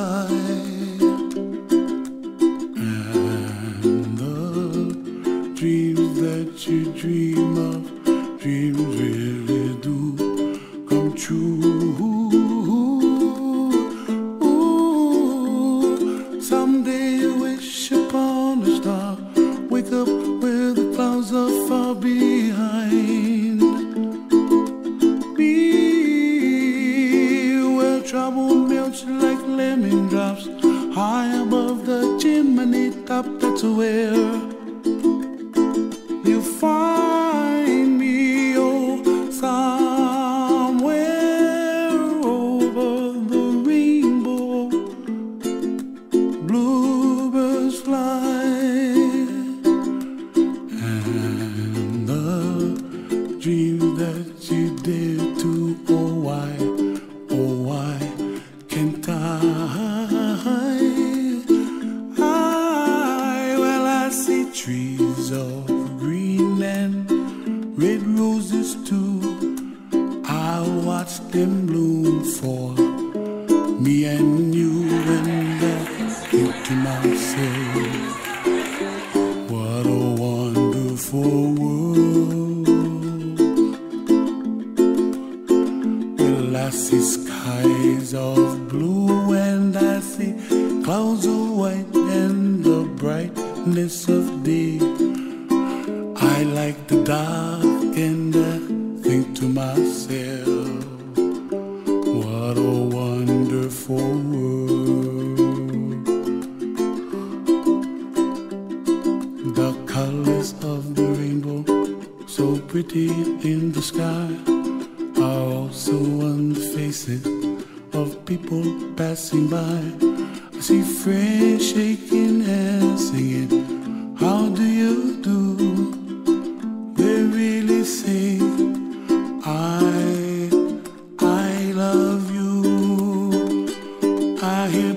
and the dreams that you dream of, dreams really do come true. Ooh, someday you wish upon a star, wake up where the clouds are far behind. Be where trouble melts like lemon drops, high above the chimney top. That's where roses too. I watch them bloom for me and you, and I think to myself, what a wonderful world. Well, I see skies of blue and I see clouds of white and the brightness of day. Pretty in the sky, are also on the faces of people passing by. I see friends shaking hands, singing, How do you do? They really say, I, I love you. I hear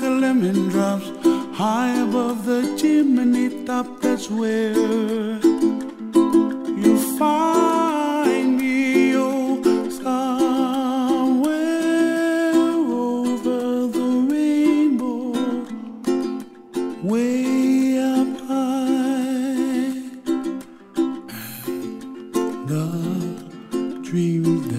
the lemon drops high above the chimney top. That's where you find me, oh, somewhere over the rainbow, way up high, and the dreams.